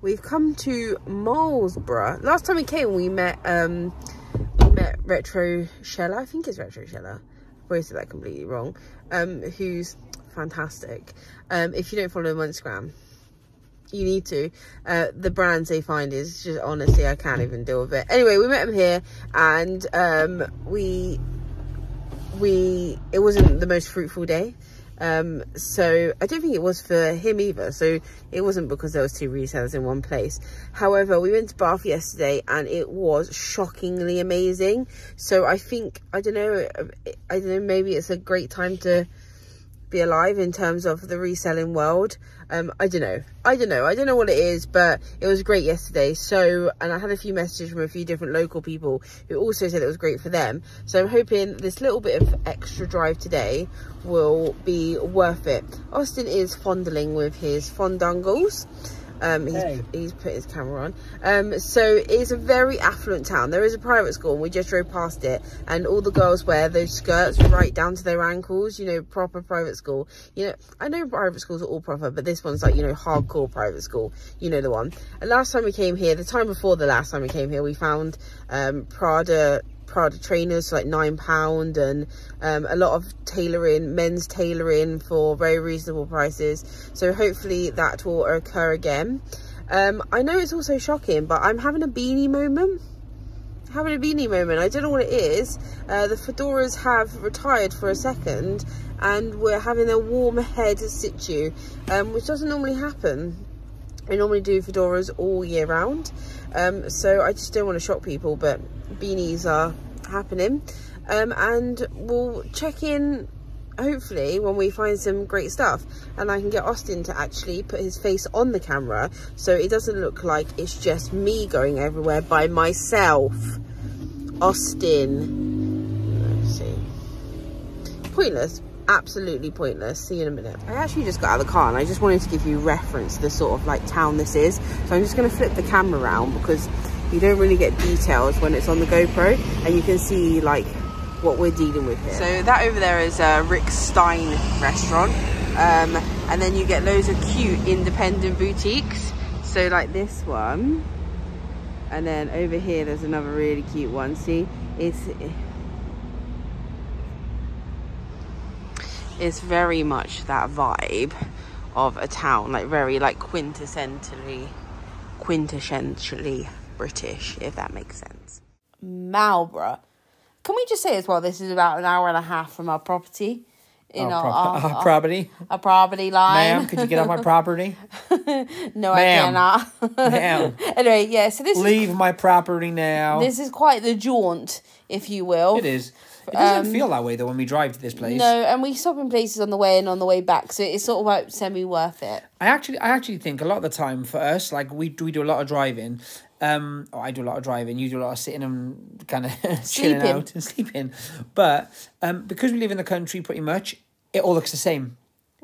we've come to Marlsborough. Last time we came, we met um, we met Retro Shella. I think it's Retro Shella. I probably said that completely wrong. Um, who's fantastic. Um, if you don't follow him on Instagram, you need to. Uh, the brands they find is just honestly, I can't even deal with it. Anyway, we met him here, and um, we we it wasn't the most fruitful day. Um, so I don't think it was for him either. So it wasn't because there was two resellers in one place. However, we went to Bath yesterday and it was shockingly amazing. So I think, I don't know, I don't know, maybe it's a great time to be alive in terms of the reselling world. Um, I don't know. I don't know. I don't know what it is, but it was great yesterday. So, and I had a few messages from a few different local people who also said it was great for them. So I'm hoping this little bit of extra drive today will be worth it. Austin is fondling with his fondangles. Um, he's, hey. he's put his camera on. Um, so it's a very affluent town. There is a private school and we just drove past it and all the girls wear those skirts right down to their ankles, you know, proper private school. You know, I know private schools are all proper, but this one's like, you know, hardcore private school. You know the one. And last time we came here, the time before the last time we came here, we found um, Prada Prada trainers for like nine pound and um, a lot of tailoring, men's tailoring for very reasonable prices. So hopefully that will occur again. Um, I know it's also shocking, but I'm having a beanie moment. Having a beanie moment. I don't know what it is. Uh, the fedoras have retired for a second and we're having a warm head situ, um, which doesn't normally happen. I normally do fedoras all year round. Um, so I just don't want to shock people, but beanies are happening. Um, and we'll check in hopefully when we find some great stuff and I can get Austin to actually put his face on the camera so it doesn't look like it's just me going everywhere by myself. Austin. Pointless, absolutely pointless. See you in a minute. I actually just got out of the car and I just wanted to give you reference to the sort of like town this is. So I'm just going to flip the camera around because you don't really get details when it's on the GoPro and you can see like what we're dealing with here. So that over there is a Rick Stein restaurant. Um, and then you get loads of cute independent boutiques. So like this one. And then over here, there's another really cute one. See, it's, it's very much that vibe of a town, like very like quintessentially, quintessentially British, if that makes sense. Marlborough. Can we just say as well, this is about an hour and a half from our property. In our, know, our, our, our, property. Our property line. Ma'am, could you get on my property? no, I cannot. Ma'am. anyway, yeah, so this Leave is, my property now. This is quite the jaunt, if you will. It is. It doesn't um, feel that way though when we drive to this place. No, and we stop in places on the way and on the way back, so it's sort of like semi worth it. I actually, I actually think a lot of the time for us, like we we do a lot of driving, um, oh, I do a lot of driving. You do a lot of sitting and kind of chilling out and sleeping. But um, because we live in the country, pretty much, it all looks the same.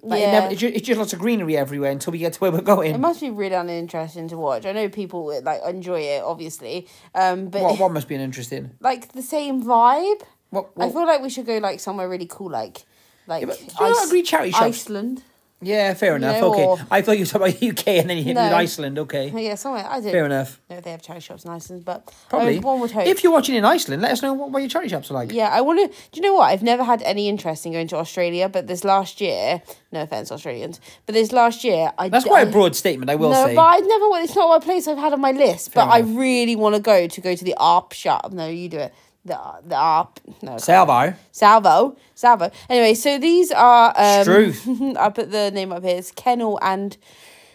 Like yeah. It never, it's, just, it's just lots of greenery everywhere until we get to where we're going. It must be really uninteresting to watch. I know people like enjoy it, obviously. Um, but what, what must be an interesting? Like the same vibe. What, what? I feel like we should go like somewhere really cool, like like yeah, but, Ice, agree charity shops? Iceland. Yeah, fair enough. know, okay, or- I thought you were talking about UK and then you hit No. with Iceland. Okay, Yeah, somewhere I did. fair enough. know if they have charity shops in Iceland, but Probably. I mean, one would hope. If you're watching in Iceland, let us know what, what your charity shops are like. yeah, I want to. Do you know what? I've never had any interest in going to Australia, but this last year, no offense, Australians, but this last year, I That's quite a broad statement, I will no, say. but I never. It's not a place I've had on my list, but I really want to go to go to the op shop. No, you do it the the op no Salvo Salvo Salvo. Anyway, so these are um, Struth. I put the name up here. It's Kennel and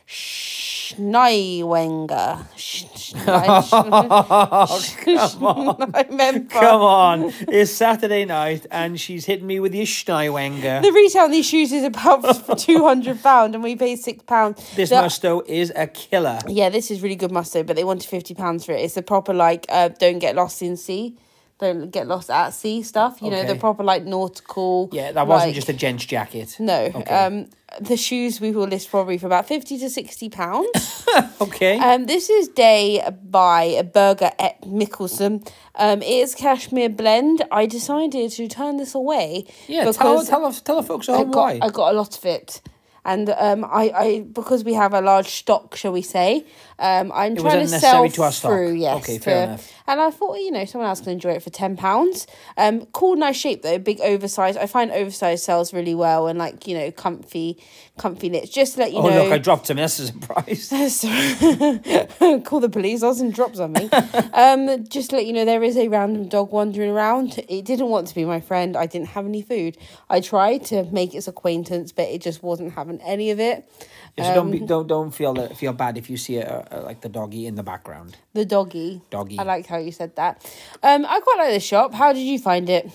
Schneiwenger. come on. come on. It's Saturday night and she's hitting me with your Schneiwenger. The retail on these shoes is about £200 and we paid £6. This the, musto is a killer. Yeah, this is really good musto, but they wanted £50 for it. It's a proper, like, uh, don't get lost in sea don't get lost at sea stuff. You okay. know, the proper like nautical. Yeah, that wasn't like, just a gents jacket. No. Okay. Um, the shoes we will list probably for about fifty to sixty pounds. okay. Um, this is Day by Birger et Mikkelsen. Um, it is cashmere blend. I decided to turn this away. Yeah, tell tell tell the folks I got, why. I got a lot of it. And um, I, I because we have a large stock, shall we say, um, I'm It trying to sell to our stock. through. Yes, Okay, fair to- enough. And I thought, you know, someone else can enjoy it for ten pounds. Um, cool, nice shape though, big oversized. I find oversized sells really well, and like you know, comfy, comfy knits. Just to let you Oh, know. Oh look, I dropped him. That's a surprise. Call the police. I was in drop something. um, just to let you know, there is a random dog wandering around. It didn't want to be my friend. I didn't have any food. I tried to make its acquaintance, but it just wasn't having any of it. Yeah, so don't Um, be, don't don't feel that, feel bad if you see a, a, like the doggy in the background. The doggy. Doggy. I liked how you said that. Um, I quite like the shop. How did you find it?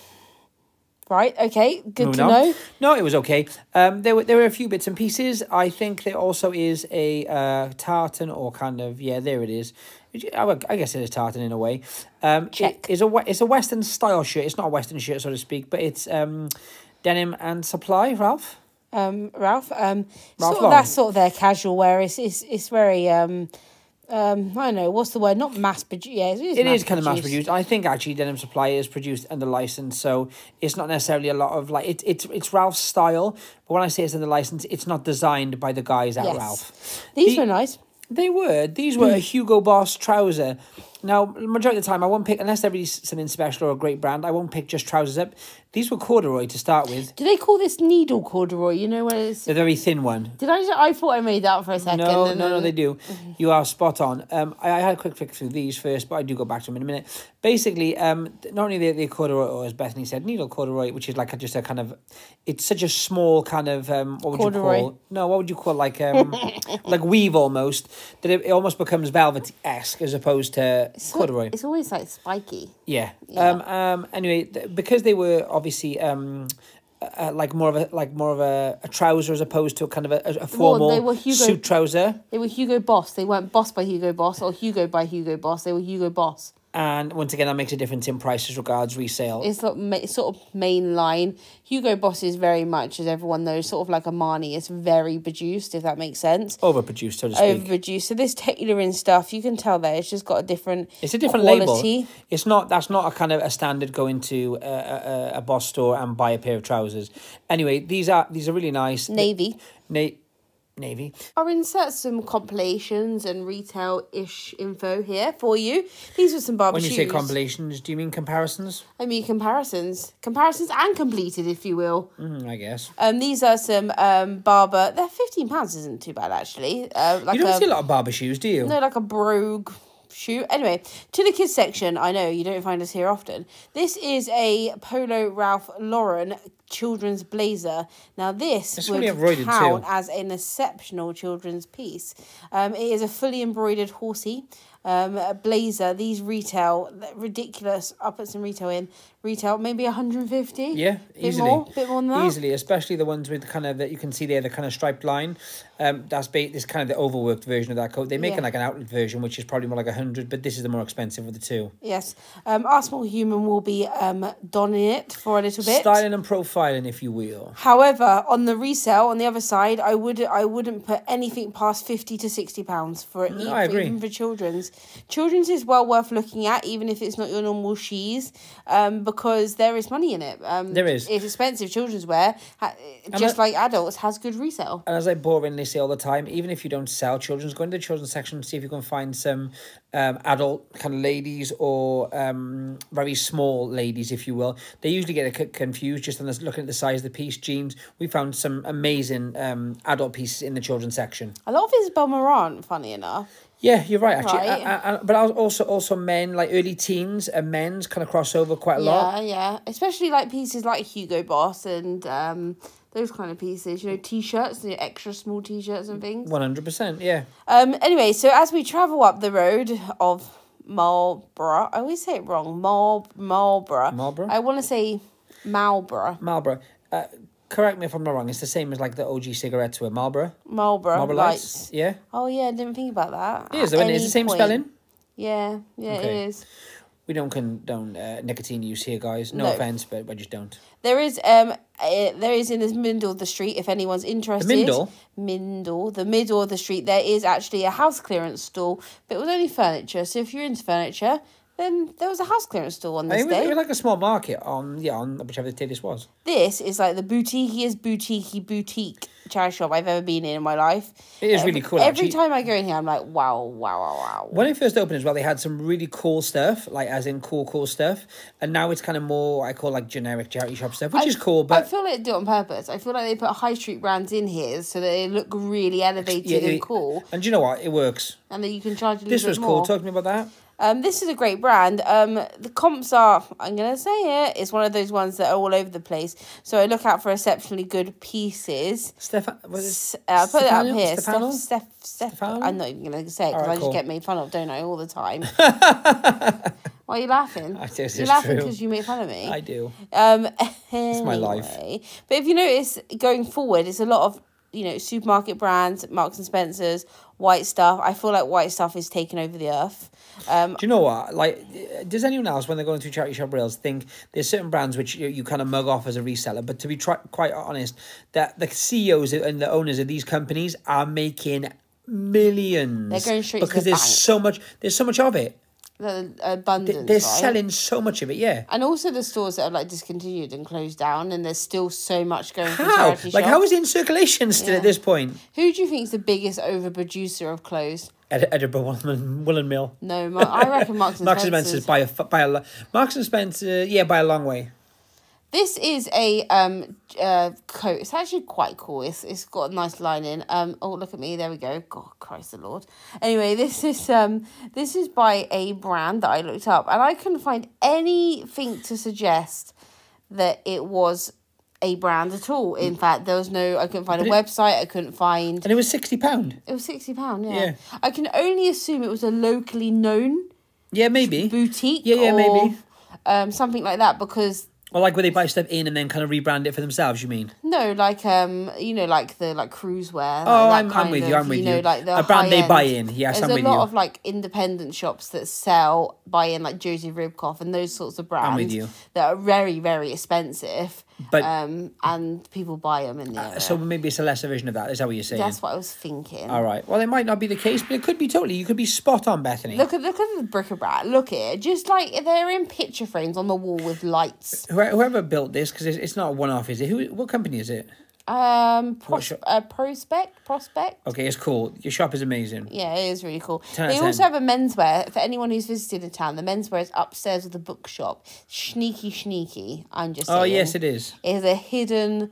Right. Okay. Good Moving to on. know. No, it was okay. Um, there were there were a few bits and pieces. I think there also is a uh, tartan or kind of yeah, there it is. I guess it is tartan in a way. Um, Check. It is a it's a Western style shirt. It's not a Western shirt, so to speak, but it's um, denim and supply. Ralph. Um, Ralph. Um, Ralph sort of, that's sort of their casual wear. It's it's, it's very um, um, I don't know what's the word. Not mass produced. Yeah, it is. It is kind of mass produced. I think actually Denim Supply is produced under license, so it's not necessarily a lot of like it's it's it's Ralph's style. But when I say it's under license, it's not designed by the guys at Yes. Ralph. These The- were nice. They were. These were a Hugo Boss trouser. Now, majority of the time, I won't pick unless they're something special or a great brand. I won't pick just trousers up. These were corduroy to start with. Do they call this needle corduroy? You know what it's. The very thin one. Did I? I thought I made that for a second. No, no, no, they do. You are spot on. Um, I, I had a quick flick through these first, but I do go back to them in a minute. Basically, um, not only the the corduroy, or as Bethany said, needle corduroy, which is like a, just a kind of, it's such a small kind of um, what would Corduroy. you call? No, what would you call like um, like weave almost that it, it almost becomes velvet esque as opposed to corduroy. It's always like spiky. Yeah. Yeah. Um. Um. Anyway, th- because they were obviously um, uh, like more of a like more of a, a trouser as opposed to a kind of a, a- formal they were Hugo- suit trouser. They were Hugo Boss. They weren't Boss by Hugo Boss or Hugo by Hugo Boss. They were Hugo Boss. And once again, that makes a difference in price as regards resale. It's sort of, sort of main line. Hugo Boss is very much, as everyone knows, sort of like a Armani. It's very produced, if that makes sense. Overproduced, so to speak. Overproduced. So this tailoring stuff, you can tell there, it's just got a different. it's a different quality. label. It's not. That's not a kind of a standard going to a, a, a boss store and buy a pair of trousers. Anyway, these are these are really nice. Navy. Na- navy. I'll insert some compilations and retail ish info here for you. These were some Barbour When you shoes. say compilations, do you mean comparisons? I mean comparisons, comparisons and completed, if you will. Mm, I guess. Um, these are some um Barbour. They're fifteen pounds, isn't too bad actually. Uh, like you don't a, see a lot of Barbour shoes, do you? no, like a brogue shoe. Anyway, to the kids section. I know you don't find us here often. This is a Polo Ralph Lauren children's blazer. Now this would really count too. as an exceptional children's piece. Um, it is a fully embroidered horsey. Um, blazer. These retail ridiculous. I'll put some retail in. Retail maybe one hundred and fifty. Yeah, bit easily. more, bit more than that. Easily, especially the ones with kind of that you can see there, the kind of striped line. Um, that's ba- this kind of the overworked version of that coat. They make Yeah. it like an outlet version, which is probably more like a hundred, but this is the more expensive of the two. Yes. Um, our small human will be um, donning it for a little bit. Styling and profiling, if you will. However, on the resale, on the other side, I would I wouldn't put anything past fifty to sixty pounds for it. No, even, I agree. Even for children's, children's is well worth looking at, even if it's not your normal shees, um, because there is money in it. Um, There is. It's expensive children's wear, ha- just I- like adults, has good resale. And as I boringly say all the time, even if you don't sell children's, go into the children's section and see if you can find some um, adult kind of ladies or um, very small ladies, if you will. They usually get confused just on this, looking at the size of the piece. Jeans, we found some amazing um, adult pieces in the children's section. A lot of it is Balmoral, funny enough. Yeah, you're right. Actually, Right. I- I- but I was also also men like early teens and men's kind of crossover quite a lot. Yeah, yeah. Especially like pieces like Hugo Boss and um, those kind of pieces. You know, t-shirts, the extra small t-shirts and things. One hundred percent. Yeah. Um. Anyway, so as we travel up the road of Marlborough, I always say it wrong. Mal Marlborough. Marlborough? I want to say Marlborough. Marlborough. Uh, correct me if I'm wrong. It's the same as like the OG cigarettes were Marlboro. Marlborough. Marlboro lights. lights. Yeah. Oh yeah, I didn't think about that. It is, though, isn't it? It's the same point. spelling. Yeah, yeah, Okay. it is. We don't condone uh, nicotine use here, guys. No, No. offense, but I just don't. There is um, uh, there is in the middle of the street. If anyone's interested, middle? middle, the middle of the street, there is actually a house clearance stall, but it was only furniture. So if you're into furniture, then there was a house clearance stall on this It was, day. it was like a small market on yeah on whichever day this was. This is like the boutique is boutiquey boutique. charity shop I've ever been in in my life. It is every, really um, cool, Every actually. time I go in here, I'm like, wow, wow, wow, wow. When it first opened as well, they had some really cool stuff, like as in cool, cool stuff. And now it's kind of more what I call like generic charity shop stuff, which I- is cool. But I feel like they do it on purpose. I feel like they put high street brands in here so that they look really elevated yeah, and cool, And do you know what? It works. and then you can charge a little This bit was more. cool. Talk to me about that. Um, this is a great brand. Um, the comps are, I'm going to say it, it's one of those ones that are all over the place. So I look out for exceptionally good pieces. Stefan, was S- it? uh, I'll put it up Stefano? here. Stefano? Steph, Steph, Steph, Stefano? I'm not even going to say it because Alright, I just get made fun of, don't I, all the time. Why are you laughing? I guess You're laughing because you make fun of me. I do. Um, it's my life. But if you notice, going forward, it's a lot of you know supermarket brands, Marks and Spencers, White Stuff. I feel like White Stuff is taking over the earth. Um, Do you know what? Like, does anyone else, when they're going through charity shop rails, think there's certain brands which you, you kind of mug off as a reseller? But to be quite honest, that the CEOs and the owners of these companies are making millions. They're going straight to because the there's bank. so much. There's so much of it. the They, abundance. they're right? selling so much of it. Yeah. And also the stores that are like discontinued and closed down, and there's still so much going How? Like, shops. how is it in circulation still Yeah. at this point? Who do you think is the biggest overproducer of clothes? Ed- Edinburgh Woolen, Woolen Mill. No, Mar- I reckon Marks and Marks and Spencer's. By a by a Marks and Spencer, yeah, by a long way. This is a um uh coat. It's actually quite cool. It's it's got a nice lining. Um oh look at me, there we go. God Christ the Lord. Anyway, this is um this is by a brand that I looked up and I couldn't find anything to suggest that it was a brand at all. In fact, there was no I couldn't find a But website, I couldn't find And it was sixty pound. it was sixty pound, yeah. Yeah. I can only assume it was a locally known Yeah, maybe. boutique Yeah, yeah, or maybe. um something like that because Or like where they buy stuff in and then kind of rebrand it for themselves. You mean? No, like um, you know, like the like cruise wear. Oh, like I'm- I'm with of, you, I'm with know, you. Like the A brand they buy in, yes, There's I'm with you. There's a lot of like independent shops that sell buy in like Joseph Ribkoff and those sorts of brands. I'm with you. That are very very expensive. But- um, and people buy them in the area. So maybe it's a lesser version of that. Is that what you're saying? that's what I was thinking. All right. Well, it might not be the case, but it could be totally. You could be spot on, Bethany. Look at look at the bric-a-brac. Look at it, just like they're in picture frames on the wall with lights. Whoever, whoever built this, because it's, it's not a one-off, is it? Who? What company is it? Um, pros- shop? uh, prospect, prospect. Okay, it's cool. Your shop is amazing. Yeah, it is really cool. 10 They also have a menswear for anyone who's visited the town. The menswear is upstairs of the bookshop. Sneaky, sneaky. I'm just saying. Oh yes, it is. It is a hidden,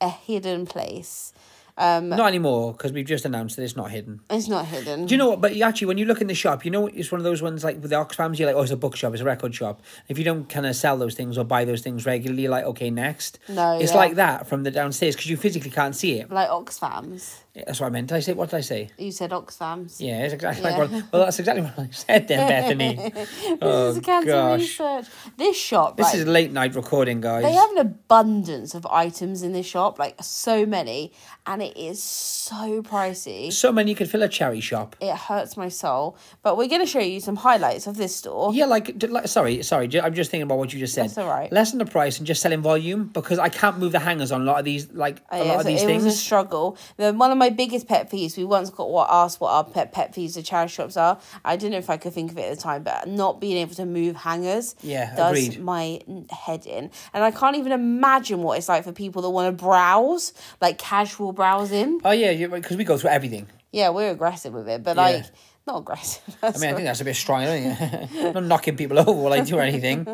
a hidden place. Um, Not anymore because we've just announced that it's not hidden. it's not hidden. Do you know what? But actually, when you look in the shop, you know it's one of those ones like with the Oxfams. You're like, oh, it's a bookshop, it's a record shop. If you don't kind of sell those things or buy those things regularly, you're like, okay, next. No, it's yeah. like that from the downstairs because you physically can't see it. like Oxfams. That's what I meant. Did I say? What did I say? You said Oxfams. Yeah, it's exactly Yeah. like what. Well, that's exactly what I said then, Bethany. This oh is a cancer gosh, research. This shop, this right, is late night recording, guys. They have an abundance of items in this shop, like so many, and it is so pricey. so many you could fill a cherry shop. It hurts my soul. But we're going to show you some highlights of this store. Yeah, like, like sorry, sorry. I'm just thinking about what you just said. That's all right. Lessen the price and just selling volume because I can't move the hangers on a lot of these, like a Uh, lot yeah, of so these it things. was a struggle. The, one of my biggest pet peeves. We once got what asked what our pet pet peeves of charity shops are. I don't know if I could think of it at the time, but not being able to move hangers Yeah, does agreed. my head in, and I can't even imagine what it's like for people that want to browse, like casual browsing. Oh yeah, because we go through everything. Yeah, we're aggressive with it, but Yeah. like not aggressive. I mean, I think that's a bit strong. I not knocking people over while I do anything.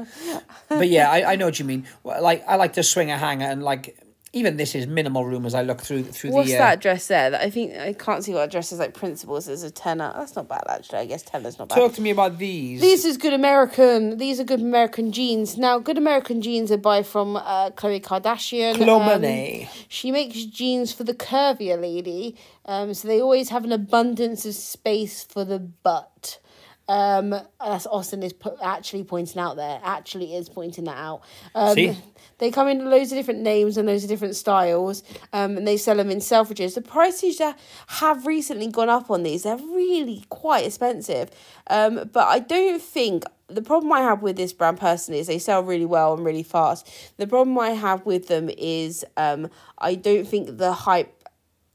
But yeah, I, I know what you mean. Like I like to swing a hanger and like even this is minimal room as I look through through What's the. Uh, that dress there? That I think I can't see what dress is like. Principles is a tenner. That's not bad actually. I guess tenner's not bad. Talk to me about these. These is good American. These are good American jeans. Now, good American jeans are by from uh, Khloe Kardashian. Clomane. Um, she makes jeans for the curvier lady. Um, so they always have an abundance of space for the butt. Um, as Austin is actually pointing out there, actually is pointing that out. Um, See? They come in loads of different names and loads of different styles, um, and they sell them in Selfridges. The prices that have recently gone up on these. They're really quite expensive, um, but I don't think the problem I have with this brand personally is they sell really well and really fast. The problem I have with them is um, I don't think the hype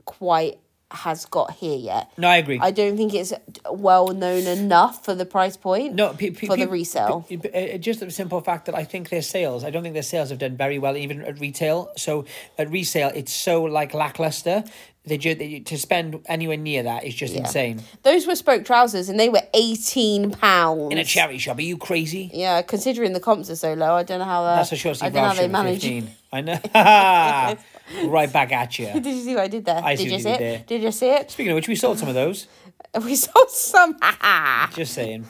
quite has got here yet. No, I agree. I don't think it's well known enough for the price point. No, pe- pe- for the resale. pe- uh, just the simple fact that I think their sales. I don't think their sales have done very well, even at retail. So at resale, it's so like lackluster. They they, to spend anywhere near that is just insane. Those were spoke trousers, and they were eighteen pounds In a charity shop, are you crazy? Yeah, considering the comps are so low, I don't know how that. That's a short I don't know how they manage. I know. right back at you. Did you see what I did there? I did you see it? did there. Did you see it? Speaking of which, we sold some of those. We sold some. Just saying.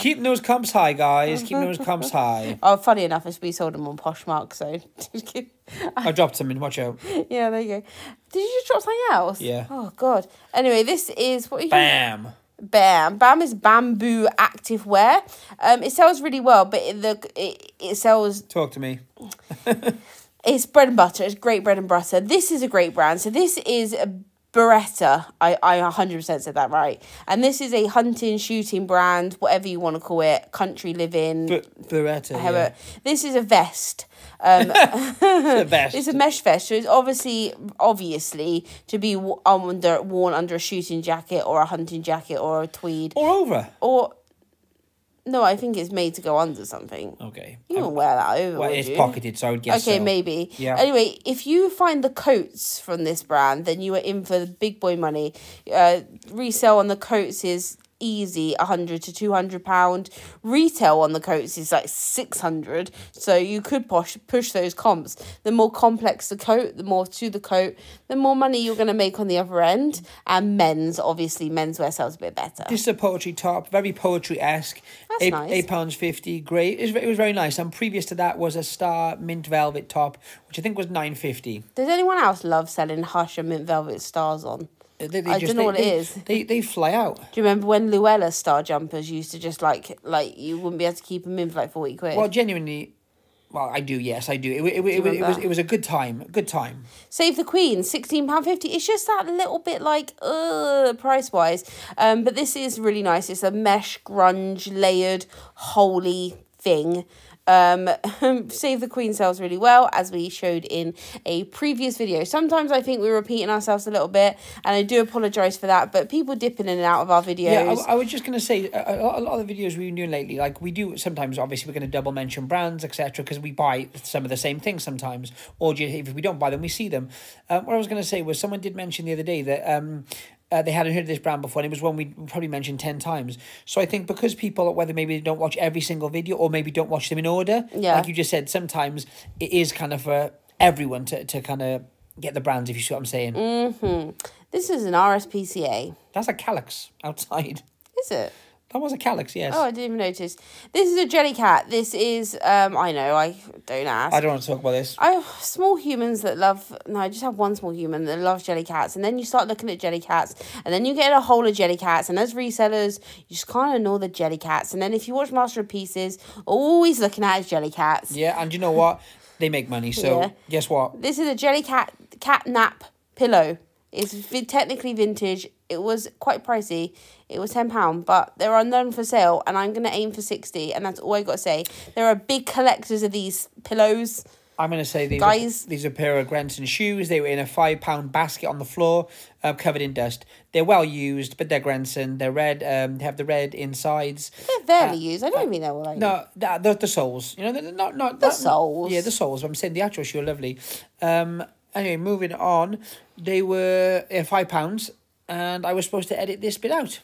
Keep those comps high, guys. Keep those comps high. oh, funny enough, is we sold them on Poshmark, so I dropped some in. Watch out. yeah, there you go. Did you just drop something else? Yeah. Oh God. Anyway, this is what are you Bam. Bam. Bam is bamboo active wear. Um, it sells really well, but it, the it, it sells Talk to me. It's bread and butter. It's great bread and butter. This is a great brand. So this is a Beretta. I I 100% said that right. And this is a hunting, shooting brand, whatever you want to call it, country living. B- Beretta. however- Yeah. This is a vest. Um, The best. it's a mesh vest, so it's obviously obviously to be under worn under a shooting jacket or a hunting jacket or a tweed Or over. or no, I think it's made to go under something. Okay. You wouldn't wear that over, Well, would it's you? pocketed, so I would guess Okay, so. maybe. Yeah. Anyway, if you find the coats from this brand, then you are in for the big boy money. Uh, resale on the coats is easy, a hundred to two hundred pound. Retail on the coats is like six hundred. So you could push push those comps. The more complex the coat, the more to the coat, the more money you're gonna make on the other end. And men's, obviously, menswear sells a bit better. This is a poetry top, very poetry esque. That's eight, nice. Eight pounds fifty, great. It was, it was very nice. And previous to that was a star mint velvet top, which I think was nine fifty. Does anyone else love selling Hush and mint velvet stars on? They, they I just, don't know they, what it is. They they fly out. Do you remember when Luella star jumpers used to just like like you wouldn't be able to keep them in for like forty quid? Well, genuinely, well, I do. Yes, I do. It, it, it, it, it, was it was a good time. Good time. Save the Queen, sixteen pound fifty. It's just that little bit like uh price wise. Um, but this is really nice. It's a mesh grunge layered holy thing. Um, Save the Queen sells really well, as we showed in a previous video. Sometimes I think we're repeating ourselves a little bit, and I do apologise for that. But people dip in and out of our videos. Yeah, I, I was just gonna say a, a lot of the videos we've been doing lately, like we do sometimes. Obviously, we're gonna double mention brands, etc., because we buy some of the same things sometimes, or if we don't buy them, we see them. Um, what I was gonna say was someone did mention the other day that um. Uh, they hadn't heard of this brand before, and it was one we probably mentioned 10 times. So I think because people, whether maybe they don't watch every single video or maybe don't watch them in order, Yeah. like you just said, sometimes it is kind of for everyone to, to kind of get the brands, if you see what I'm saying. Mm-hmm. This is an RSPCA. That's a Calyx outside. Is it? That was a Calyx, yes. Oh, I didn't even notice. This is a jelly cat. This is um. I know. I don't ask. I don't want to talk about this. I have small humans that love. No, I just have one small human that loves jelly cats. and then you start looking at jelly cats, and then you get a whole of jelly cats. and as resellers, you just kind of ignore the jelly cats. and then if you watch Master of Pieces, always looking at is Jellycats. Yeah, and you know what? They make money, so Yeah. guess what? This is a jelly cat, cat nap pillow. It's technically vintage. It was quite pricey. It was ten pound, but there are none for sale, and I'm gonna aim for sixty, and that's all I got to say. There are big collectors of these pillows. I'm going to say these Guys. Are, these are a pair of Grenson shoes. They were in a five pound basket on the floor, uh, covered in dust. They're well used, but they're Grenson. They're red. Um, they have the red insides. They're barely used. I don't even know what I. No, the, the, the soles. You know, they're not not The not- soles. Yeah, the soles. I'm saying the actual shoe are lovely. Um. Anyway, moving on. They were uh, five pounds, and I was supposed to edit this bit out.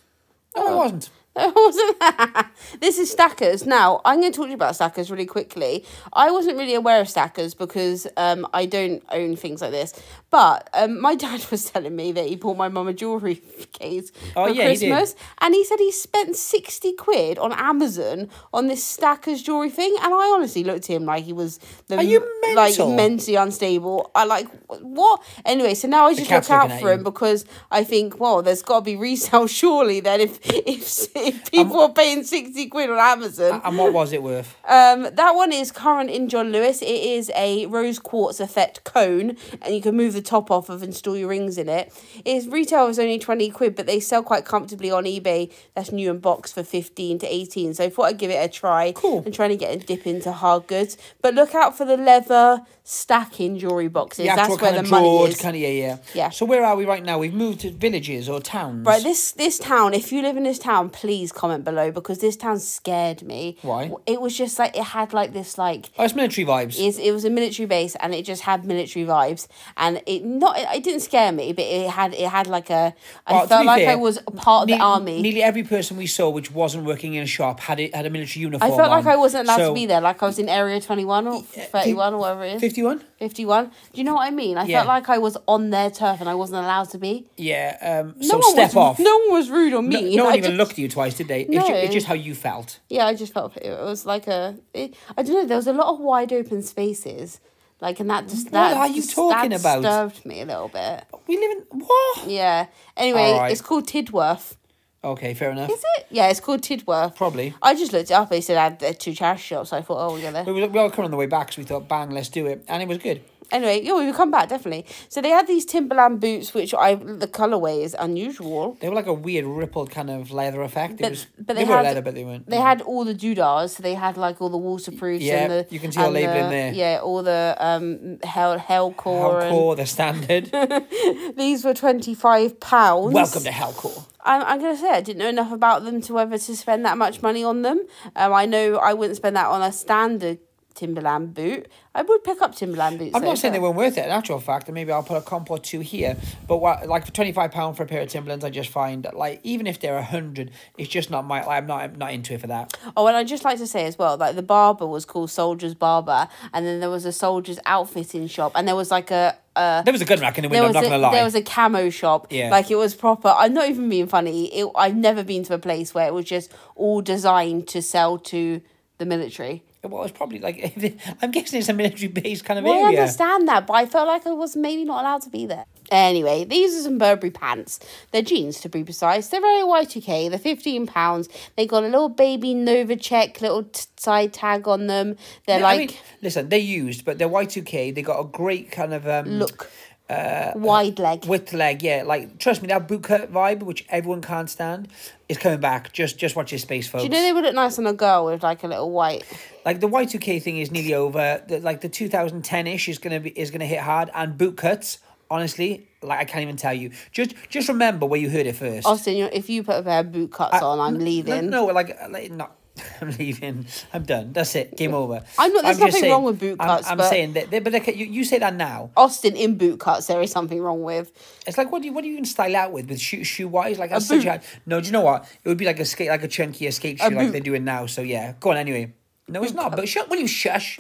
No, I wasn't. It wasn't this is stackers. Now, I'm going to talk to you about stackers really quickly. I wasn't really aware of stackers because um, I don't own things like this. But um, my dad was telling me that he bought my mum a jewellery case Oh, for yeah, he. Christmas. And he said he spent 60 quid on Amazon on this stackers jewellery thing. And I honestly looked at him like he was the, Are you like mentally unstable. I like, what? Anyway, so now I just look out for him because I think, well, there's got to be resale surely then if if if people are paying 60 quid on Amazon. And what was it worth? Um, that one is current in John Lewis. It is a rose quartz effect cone, and you can move the top off of and store your rings in it. Its retail is only 20 quid, but they sell quite comfortably on eBay. That's new and box for 15 to 18. So I thought I'd give it a try. Cool. And trying to get a dip into hard goods. But look out for the leather stacking jewelry boxes. That's where the money is. kind of yeah, yeah. Yeah. So where are we right now? We've moved to villages or towns. Right, this this town. If you live in this town, please comment below because this town scared me. Why? It was just like it had like this like Oh, it's military vibes. is it was a military base and it just had military vibes and it not it didn't scare me but it had it had like a I Well, felt like fair, I was a part of the army. Nearly every person we saw, which wasn't working in a shop, had it had a military uniform. I felt like. I wasn't allowed So, to be there, like I was in area twenty one or thirty one or whatever it is. Fifty one. Do you know what I mean? I Yeah. felt like I was on their turf and I wasn't allowed to be. Yeah. Um. No So one step was, off. No one was rude on No, me. no one I even just- looked at you twice, did they? It's, No. it's just how you felt. Yeah, I just felt it was like a. It, I don't know. There was a lot of wide open spaces, like, and that just That, What that. are you just- talking that about? Disturbed me a little bit. We live in what? Yeah. Anyway, Alright. it's called Tidworth. Okay, fair enough. Is it? Yeah, it's called Tidworth. Probably. I just looked it up. They said I had the two charity shops. So I thought, oh, we're gonna. We were, we were coming on the way back, so we thought, bang, let's do it, and it was good. Anyway, yeah, we will come back definitely. So they had these Timberland boots, which I the colorway is unusual. They were like a weird rippled kind of leather effect. It But- was, but they, they were had- leather, but they weren't. They had all the doodahs, so they had like all the waterproofs Yeah, and the you can see all and labelling the- there. Yeah, all the um hell helcor. and- Helcor, the standard. These were twenty five pounds. Welcome to Helcor. I'm, I'm gonna say I didn't know enough about them to whether to spend that much money on them. Um, I know I wouldn't spend that on a standard Timberland boot. I would pick up Timberland boots. I'm though, not saying they weren't worth it. In actual fact, and maybe I'll put a comp or two here. But what, like for twenty five pound for a pair of Timberlands, I just find that, like even if they're a hundred, it's just not my. Like, I'm not. I'm not into it for that. Oh, and I'd just like to say as well, like the barber was called Soldier's Barber, and then there was a soldier's outfitting shop, and there was like a. Uh, There was a gun rack in the window. I'm not a, gonna lie. there was a camo shop. Yeah. Like it was proper. I'm not even being funny. It, I've never been to a place where it was just all designed to sell to the military. Well, it's probably like I'm guessing it's a military base kind of Well, I understand that, but I felt like I was maybe not allowed to be there. Anyway, these are some Burberry pants. They're jeans, to be precise. They're very Y2K. They're fifteen pounds. They got a little baby Nova check, little t- side tag on them. They're I like mean, listen, they're used, but they're Y2K. They got a great kind of um, look Uh, wide leg. width leg. Yeah, like trust me, that bootcut vibe, which everyone can't stand, is coming back. Just just watch your space, folks. Do you know they would look nice on a girl with like a little white? like the Y two K thing is nearly over. The, like the two thousand ten ish is gonna be is gonna hit hard, and boot cuts. Honestly, like I can't even tell you. Just just remember where you heard it first. Austin, you if you put a pair of boot cuts on, I'm leaving. No, no, like, like not. I'm leaving. I'm done. That's it. Game over. I'm not- there's just nothing wrong with boot I'm- cuts, I'm, but- saying that, but they, you, you say that now. Austin in boot cuts, there is something wrong with. It's like what do you what do you even style out with with shoe shoe wise? Like boot. such a no. Do you know what? It would be like a skate like a chunky escape shoe like they're doing now. So yeah, go on anyway. No, it's not. But shut. Will you shush?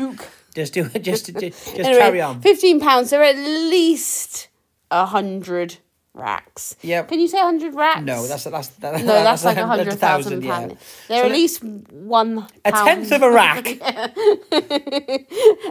Just do it. Just just, just Anyway, carry on. Fifteen pounds. They're at least a hundred racks. Yep. Can you say hundred racks? No, that's that's that, no, that's, like a a hundred thousand yeah. pound. They're So at least one A tenth of a rack.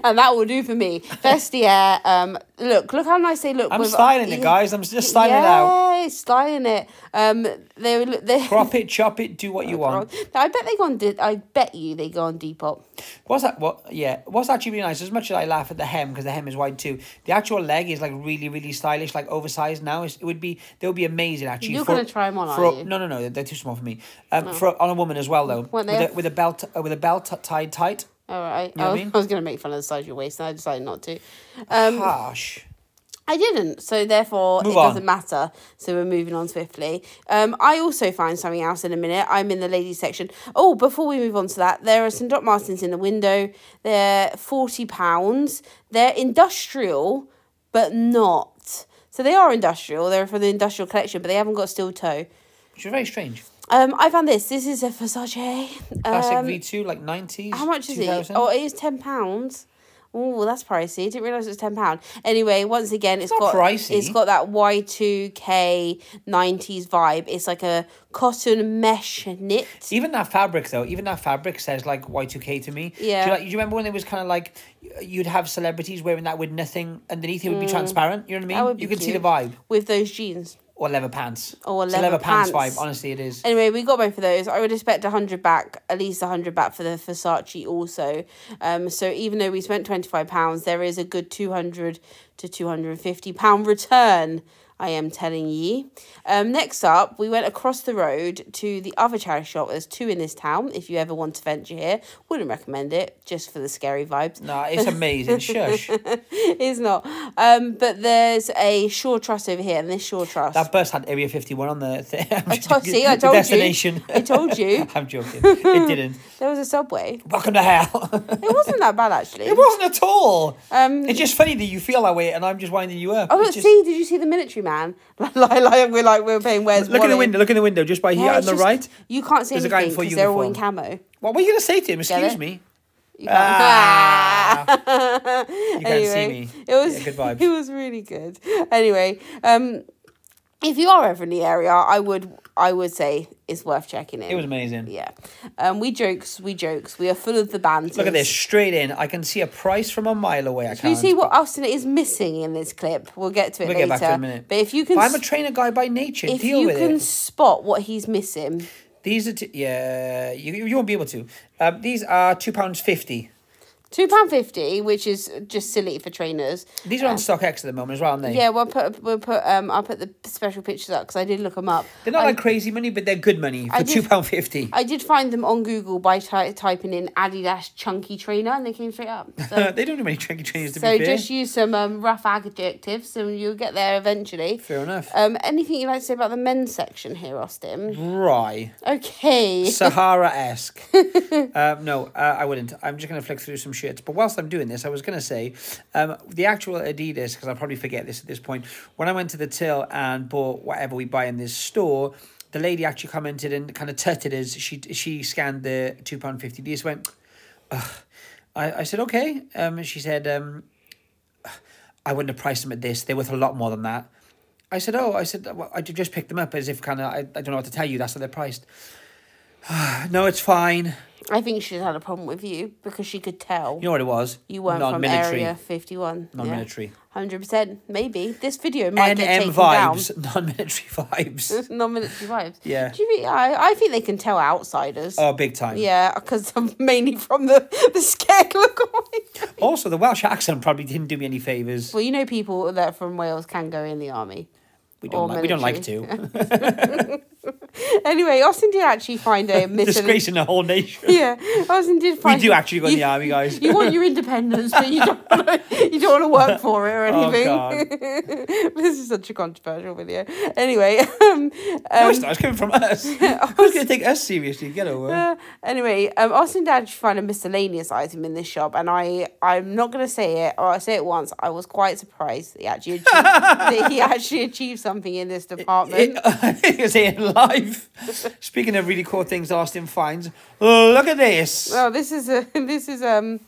and that will do for me. Vestiaire. Um, look, look how nice they look. I'm with- styling it, guys. I'm just styling it out. Yeah, styling it. Um, they they. Crop it, chop it, do what you want. I bet they go on. Di- I bet you they go on Depop. What's that? What? Yeah. What's actually really nice? As much as I laugh at the hem because the hem is wide too, the actual leg is like really, really stylish, like oversized. Now it's, it would be they would be amazing actually. You're for- gonna try 'em on, for, aren't you? No, no, no. They're too small for me. Um, for on a woman as well though, Weren't with they a, with a belt uh, with a belt tied tight. All right. know what I I, mean? I was going to make fun of the size of your waist, and I decided not to. Um, Harsh. I didn't, so therefore Move it on. doesn't matter. So we're moving on swiftly. Um, I also find something else in a minute. I'm in the ladies section. Oh, before we move on to that, there are some Doc Martens in the window. They're forty pounds. They're industrial, but not. So they are industrial. They're from the industrial collection, but they haven't got steel toe. Which is very strange. Um, I found this. This is a Versace. Classic Um, V two, like nineties. how much is it? Oh, it is ten pounds. Oh, that's pricey. I didn't realise it was ten pound. Anyway, once again, it's not got pricey. it's got that Y two K nineties vibe. It's like a cotton mesh knit. Even that fabric though, even that fabric says like Y two K to me. Yeah. Do you, like, do you remember when it was kind of like you'd have celebrities wearing that with nothing underneath? It would be transparent. You know what I Mm. Mean? You can see the vibe. with those jeans. Or leather pants. Or It's a leather pants pants. vibe. Honestly, it is. Anyway, we got both of those. I would expect a hundred back, at least a hundred back for the Versace also. Um, so even though we spent twenty five pounds, there is a good two hundred to two hundred and fifty pound return. I am telling ye. Um, next up, we went across the road to the other charity shop. There's two in this town. If you ever want to venture here, wouldn't recommend it just for the scary vibes. No, it's amazing. Shush. it's not. Um, but there's a Shore Trust over here, and this Shore Trust. That bus had Area 51 on the thing. I told, see, I told destination. you. I told you. I'm joking. It didn't. There was a subway. Welcome to hell. It wasn't that bad actually. it wasn't at all. Um, It's just funny that you feel that way and I'm just winding you up. oh, It's just- see, did you see the military man? like, like we're like we're paying where's Look in the window. Look in the window just by here Yeah, on the just- right. You can't see There's a guy in anything because they're all in camo. What were you going to say to him? Excuse me. You can't, Ah. You can't see me. It was Yeah, good vibes. It was really good. Anyway, um, if you are ever in the area, I would I would say it's worth checking in. It was amazing. Yeah. Um, we jokes, we jokes. We are full of the banter. Look at this, straight in. I can see a price from a mile away. I Do you see what Austin is missing in this clip? We'll get to it We'll later. get back to it in a minute. But if you can, But I'm a trainer guy by nature. if Deal you can it. spot what he's missing, These are, t- yeah, you, you won't be able to. Um, these are £2.50. two pound fifty, which is just silly for trainers. These are on StockX at the moment as well, aren't they? Yeah, we'll put we'll put um I'll put the special pictures up because I did look them up. They're not I, like crazy money, but they're good money for I did- £2.50. I did find them on Google by ty- typing in Adidas chunky trainer and they came straight up. So, they don't do many tricky trainers to so be fair. just use some um, rough adjectives and you'll get there eventually. Fair enough. Um, anything you'd like to say about the men's section here, Austin? Right. Okay. Sahara esque. um, no, uh, I wouldn't. I'm just going to flick through some shirts. But whilst I'm doing this, I was going to say um, the actual Adidas, because I'll probably forget this at this point. When I went to the till and bought whatever we buy in this store, the lady actually commented and kind of tutted as She she scanned the £2.50. Just went, Ugh. I, I said, okay. Um, she said, um, I wouldn't have priced them at this. They're worth a lot more than that. I said, oh, I said, well, I just picked them up as if kind of, I, I don't know what to tell you. That's how they're priced. no, it's fine. I think she had a problem with you because she could tell You know what it was? you weren't from Non-military. Area 51. Non-military. Hundred percent, maybe this video might get NM taken vibes, non-military vibes. down. Non-military vibes. Yeah. Do you think? I, I think they can tell outsiders. Oh, big time. Yeah, because I'm mainly from the the scared look on my face. Also, the Welsh accent probably didn't do me any favours. Well, you know, people that are from Wales can go in the army. We don't or like. We don't like military. To. Anyway, Austin did actually find a miscellaneous. Disgracing the whole nation. Yeah, Austin did find. We do actually go in the army, guys. You want your independence, but you don't. Wanna, you don't want to work for it or Oh, anything. God. this is such a controversial video. Anyway, um, no, um, it's not. It's coming from us. Who's going to take us seriously? Get over. it. Uh, anyway, um, Austin did actually find a miscellaneous item in this shop, and I, I'm not gonna say it, or I say it once. I was quite surprised that he actually achieved, that he actually achieved something in this department. It, it live. Speaking of really cool things, Austin finds. Look at this. well, this is a, this is um,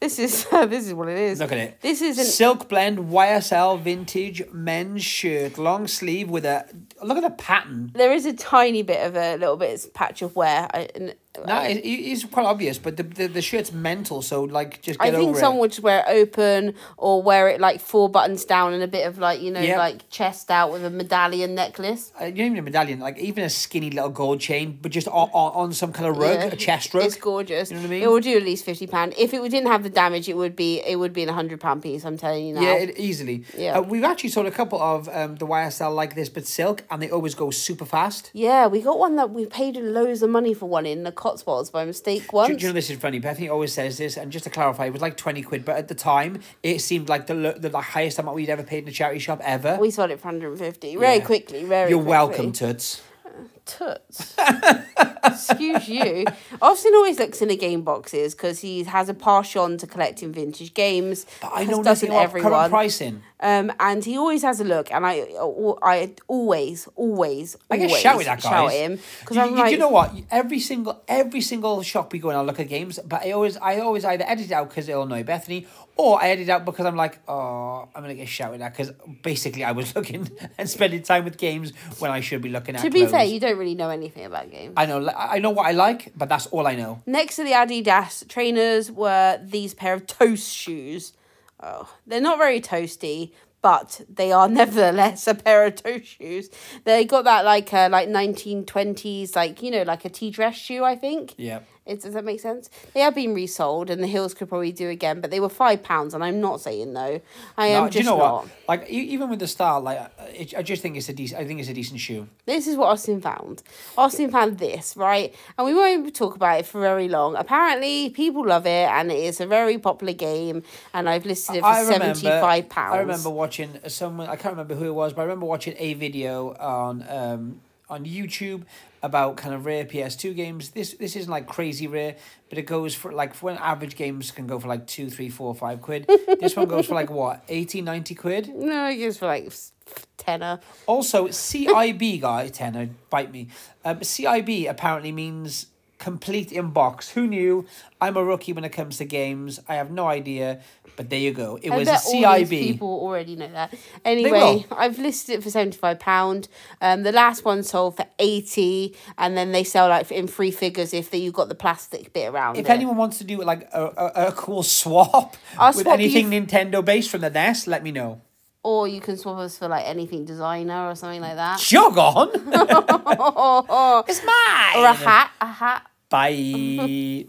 this is this is what it is. Look at it. This is an Silk blend YSL vintage men's shirt, long sleeve with a look at the pattern. there is a tiny bit of a little bit of patch of wear. I, and, No, it, it's quite obvious, but the, the the shirt's mental. So like, just I think someone it. would just wear it open or wear it like four buttons down and a bit of like you know Yeah. like chest out with a medallion necklace. Uh, you don't even a medallion, like even a skinny little gold chain, but just on, on, on some kind of rug, Yeah, a chest rug. It's gorgeous. You know what I mean? It will do at least fifty pound. If it didn't have the damage, it would be it would be a hundred pound piece. I'm telling you now. Yeah, it, easily. Yeah. Uh, we've actually sold a couple of um, the YSL like this, but silk, and they always go super fast. Yeah, we got one that we paid loads of money for one in the Cotswolds by mistake Do, once. do you know this is funny? Bethany always says this, and just to clarify, it was like twenty quid, but at the time it seemed like the the, the highest amount we'd ever paid in a charity shop ever. we sold it for 150 very Yeah. quickly. Very You're quickly. welcome, Toots. Toots. Excuse you. Austin always looks in the game boxes because he has a passion to collecting vintage games. But I know doesn't nothing about current everyone. pricing. Um, and he always has a look, and I, I always, always, I get always shouted at, guys. shout at him because I'm you- like, you know what? Every single every single shop we go in, I look at games, but I always I always either edit it out because it'll annoy Bethany, or I edit it out because I'm like, oh, I'm gonna get shouted at because basically I was looking and spending time with games when I should be looking at. to be fair, you don't really know anything about games. I know I know what I like, but that's all I know. Next to the Adidas trainers were these pair of toast shoes. Oh, they're not very toasty, but they are nevertheless a pair of toe shoes. They got that like uh, like nineteen twenties, like you know, like a tea dress shoe. I think. Yeah. It, does that make sense? They have been resold, and the heels could probably do again, but they were five pounds, and I'm not saying no. I am just do you know not. what? Like even with the style, like it, I just think it's a decent. I think it's a decent shoe. This is what Austin found. Austin found this, right? And we won't talk about it for very long. Apparently, people love it, and it is a very popular game. And I've listed it for seventy-five pounds. I remember watching someone. I can't remember who it was, but I remember watching a video on um on YouTube about kind of rare PS2 games. This this isn't like crazy rare, but it goes for like for when average games can go for like two, three, four, five quid. this one goes for like what 80, 90 quid. No, it goes for like tenner. Also, CIB guy, tenner, bite me. Um, CIB apparently means complete inbox. Who knew? I'm a rookie when it comes to games. I have no idea, but there you go. It I was a bet all these CIB. people already know that. Anyway, I've listed it for seventy-five pound. Um, the last one sold for eighty, and then they sell like in three figures if they, you got the plastic bit around If it. anyone wants to do like a, a, a cool swap I'll with swap anything Nintendo based from the NES, let me know. Or you can swap us for like anything designer or something like that. Jog on. it's mine. Or a hat, a hat. Bye.